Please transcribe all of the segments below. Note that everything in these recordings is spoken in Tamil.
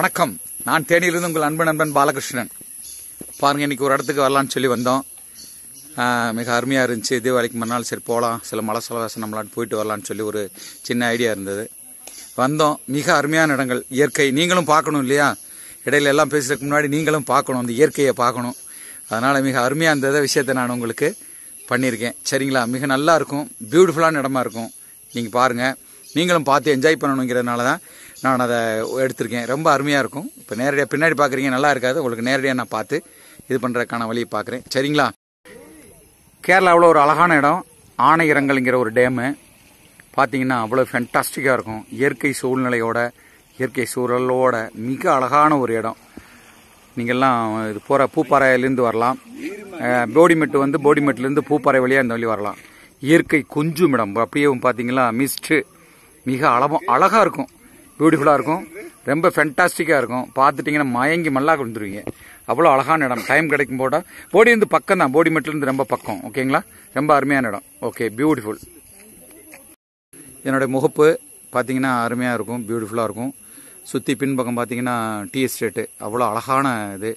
வணக்கம். நான் தேனியிலிருந்து உங்கள் அன்பு நண்பன் பாலகிருஷ்ணன். பாருங்க இன்னைக்கு ஒரு இடத்துக்கு வரலான்னு சொல்லி வந்தோம். மிக அருமையாக இருந்துச்சு. தீபாவளிக்கு மறுநாள் சரி போகலாம் சில மலை செலவாசம் நம்மளாட்டு போயிட்டு வரலான்னு சொல்லி ஒரு சின்ன ஐடியா இருந்தது. வந்தோம். மிக அருமையான இடங்கள். இயற்கை. நீங்களும் பார்க்கணும் இல்லையா? இடையில எல்லாம் பேசுறதுக்கு முன்னாடி நீங்களும் பார்க்கணும். அந்த இயற்கையை பார்க்கணும். அதனால் மிக அருமையாக இருந்தத விஷயத்தை நான் உங்களுக்கு பண்ணியிருக்கேன். சரிங்களா? மிக நல்லா இருக்கும். பியூட்டிஃபுல்லான இடமா இருக்கும். நீங்கள் பாருங்கள் நீங்களும் பார்த்து என்ஜாய் பண்ணணுங்கிறதுனால தான் நான் அதை எடுத்திருக்கேன். ரொம்ப அருமையாக இருக்கும். இப்போ நேரடியாக பின்னாடி பார்க்குறீங்க நல்லா இருக்காது. உங்களுக்கு நேரடியாக நான் பார்த்து இது பண்ணுறதுக்கான வழியை பார்க்குறேன் சரிங்களா? கேரளாவில் ஒரு அழகான இடம். ஆனையிரங்கல்ங்கிற ஒரு டேமு பார்த்தீங்கன்னா அவ்வளோ ஃபென்டாஸ்டிக்காக இருக்கும். இயற்கை சூழ்நிலையோட இயற்கை சூழலோட மிக அழகான ஒரு இடம். நீங்கள்லாம் இது போகிற பூப்பாறையிலேருந்து வரலாம். போடிமெட்டு வந்து போடிமெட்லேருந்து பூப்பாறை வழியாக இந்த வழி வரலாம். இயற்கை கொஞ்சம் இடம் அப்படியே பார்த்தீங்களா மிஸ்ட்டு மிக அழகம் அழகாக இருக்கும். பியூட்டிஃபுல்லாக இருக்கும். ரொம்ப ஃபென்டாஸ்டிக்காக இருக்கும். பார்த்துட்டிங்கன்னா மயங்கி மல்லாக விழுந்துருவீங்க. அவ்வளோ அழகான இடம். டைம் கிடைக்கும் போட்டால் போடி வந்து பக்கம் தான் போடி போடிமெட்லேருந்து ரொம்ப பக்கம். ஓகேங்களா ரொம்ப அருமையான இடம். ஓகே பியூட்டிஃபுல் என்னுடைய முகப்பு பார்த்தீங்கன்னா அருமையாக இருக்கும். பியூட்டிஃபுல்லாக இருக்கும். சுற்றி பின்பக்கம் பார்த்தீங்கன்னா டீ எஸ்டேட்டு அவ்வளோ அழகான இது.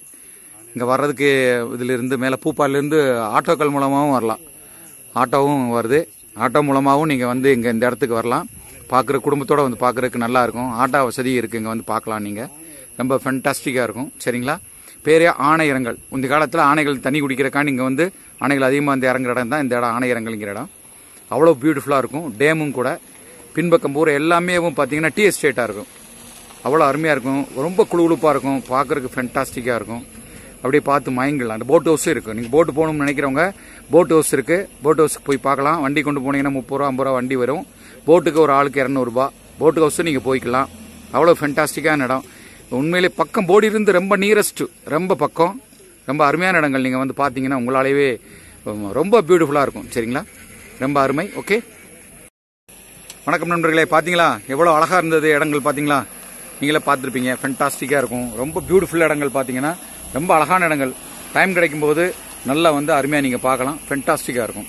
இங்கே வர்றதுக்கு இதிலிருந்து மேலே பூப்பாலேருந்து ஆட்டோக்கள் மூலமாகவும் வரலாம். ஆட்டோவும் வருது. ஆட்டோ மூலமாகவும் நீங்கள் வந்து இங்கே இந்த இடத்துக்கு வரலாம். பார்க்குற குடும்பத்தோடு வந்து பார்க்குறதுக்கு நல்லாயிருக்கும் ஆட்டா ஆட்டோ வசதி இருக்குது இங்கே வந்து பார்க்கலாம் நீங்கள் ரொம்ப ஃபென்டாஸ்டிக்காக இருக்கும். சரிங்களா? பேரே ஆணையரங்கள் இந்த காலத்தில் ஆணைகள் தண்ணி குடிக்கிறக்கான இங்கே வந்து ஆணைகள் அதிகமாக வந்து இறங்குற இடம் தான் இந்த இடம் ஆணையரங்கள்ங்கிற இடம். அவ்வளோ பியூட்டிஃபுல்லாக இருக்கும். டேமும் கூட. பின்பக்கம் பூரா எல்லாமே பார்த்தீங்கன்னா டீ எஸ்டேட்டாக இருக்கும். அவ்வளோ அருமையாக இருக்கும். ரொம்ப குழுகுழுப்பாக இருக்கும். பார்க்குறதுக்கு ஃபென்டாஸ்டிக்காக இருக்கும். அப்படியே பார்த்து மயங்கலாம் அந்த போட் ஹவுஸும் இருக்குது நீங்கள் போட்டு போகணும்னு நினைக்கிறவங்க போட் ஹவுஸ் இருக்குது போட் ஹவுஸுக்கு போய் பார்க்கலாம். வண்டி கொண்டு போனீங்கன்னா முப்பது ரூபா ஐம்பது ரூபா வண்டி வரும். போட்டுக்கு ஒரு ஆளுக்கு இரநூறுபா. போட் ஹவுஸும் நீங்கள் போய்க்கலாம். அவ்வளோ ஃபென்டாஸ்டிக்கான இடம். உண்மையிலே பக்கம் போடி இருந்து ரொம்ப நியரஸ்ட்டு ரொம்ப பக்கம். ரொம்ப அருமையான இடங்கள் நீங்கள் வந்து பார்த்தீங்கன்னா உங்களாலேயே ரொம்ப பியூட்டிஃபுல்லாக இருக்கும். சரிங்களா? ரொம்ப அருமை. ஓகே வணக்கம் நண்பர்களே பார்த்தீங்களா? எவ்வளோ அழகாக இருந்தது இடங்கள் பார்த்தீங்களா? நீங்களே பார்த்துருப்பீங்க. ஃபென்டாஸ்டிக்காக இருக்கும். ரொம்ப பியூட்டிஃபுல் இடங்கள் பார்த்தீங்கன்னா ரொம்ப அழகான இடங்கள். டைம் கிடைக்கும் போது நல்லா வந்து அருமையாக நீங்கள் பார்க்கலாம். ஃபென்டாஸ்டிக்காக இருக்கும்.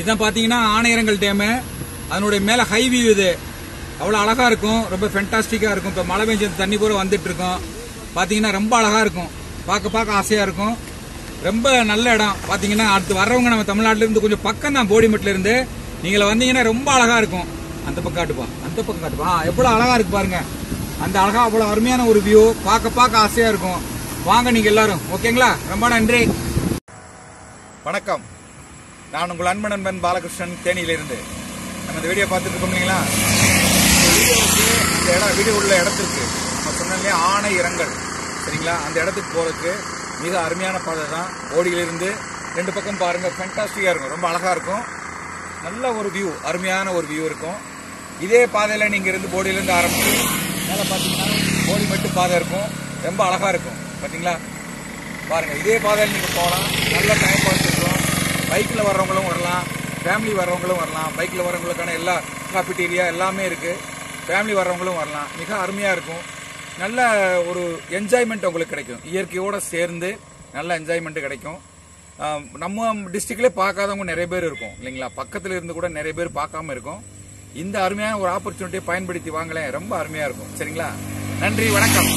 இதான் பாத்தீங்கன்னா ஆணையரங்கள் டேமு அதனுடைய மேல ஹை வியூ இது. அவ்வளவு அழகா இருக்கும். ரொம்ப ஃபென்டாஸ்டிக்கா இருக்கும். இப்ப மழை பெஞ்சு தண்ணி பூரா வந்துட்டு இருக்கோம். பாத்தீங்கன்னா ரொம்ப அழகா இருக்கும். பார்க்க பார்க்க ஆசையா இருக்கும். ரொம்ப நல்ல இடம். பாத்தீங்கன்னா அடுத்து வர்றவங்க நம்ம தமிழ்நாட்டிலேருந்து கொஞ்சம் பக்கம் தான் போடிமெட்ல இருந்து. நீங்கள வந்தீங்கன்னா ரொம்ப அழகா இருக்கும். அந்த பக்கம் காட்டுப்பா அந்த பக்கம் காட்டுப்பா எவ்வளோ எவ்வளவு அழகா இருக்கு பாருங்க. அந்த அழகா அவ்வளவு அருமையான ஒரு வியூ பார்க்க பார்க்க ஆசையா இருக்கும். வாங்க நீங்க எல்லாரும். ஓகேங்களா? ரொம்ப நன்றி. வணக்கம். நான் உங்கள் அன்பு நண்பன் பாலகிருஷ்ணன் தேனியிலிருந்து. நம்ம இந்த வீடியோ பார்த்துட்டு இருக்கோம் இல்லைங்களா? இந்த வீடியோவுக்கு இந்த இடம் வீடியோ உள்ள இடத்துக்கு நம்ம சொன்னாலே ஆணை இரங்கல். சரிங்களா? அந்த இடத்துக்கு போகிறதுக்கு மிக அருமையான பாதை தான். ஓடியிலிருந்து ரெண்டு பக்கம் பாருங்கள் ஃபென்டாஸ்டிக்காக இருக்கும். ரொம்ப அழகாக இருக்கும். நல்ல ஒரு வியூ அருமையான ஒரு வியூ இருக்கும். இதே பாதையில் நீங்கள் இருந்து போடியிலேருந்து ஆரம்பிச்சு மேலே பார்த்தீங்கன்னா போடி மட்டும் பாதை இருக்கும். ரொம்ப அழகாக இருக்கும். பார்த்தீங்களா பாருங்கள் இதே பாதையில் நீங்கள் போகலாம். நல்ல டைம் பாஸ் இருக்கும். பைக்கில் வர்றவங்களும் வரலாம் ஃபேமிலி வர்றவங்களும் வரலாம் பைக்கில் வர்றவங்களுக்கான எல்லா காப்பிட்டீரியா எல்லாமே இருக்குது ஃபேமிலி வர்றவங்களும் வரலாம். மிக அருமையாக இருக்கும். நல்ல ஒரு என்ஜாய்மெண்ட் உங்களுக்கு கிடைக்கும். இயற்கையோடு சேர்ந்து நல்ல என்ஜாய்மெண்ட்டு கிடைக்கும். நம்ம டிஸ்ட்ரிக்ட்லேயே பார்க்காதவங்க நிறைய பேர் இருக்கும் இல்லைங்களா? பக்கத்தில் இருந்து கூட நிறைய பேர் பார்க்காம இருக்கும். இந்த அருமையான ஒரு ஆப்பர்ச்சுனிட்டியை பயன்படுத்தி வாங்கலேன் ரொம்ப அருமையாக இருக்கும். சரிங்களா? நன்றி வணக்கம்.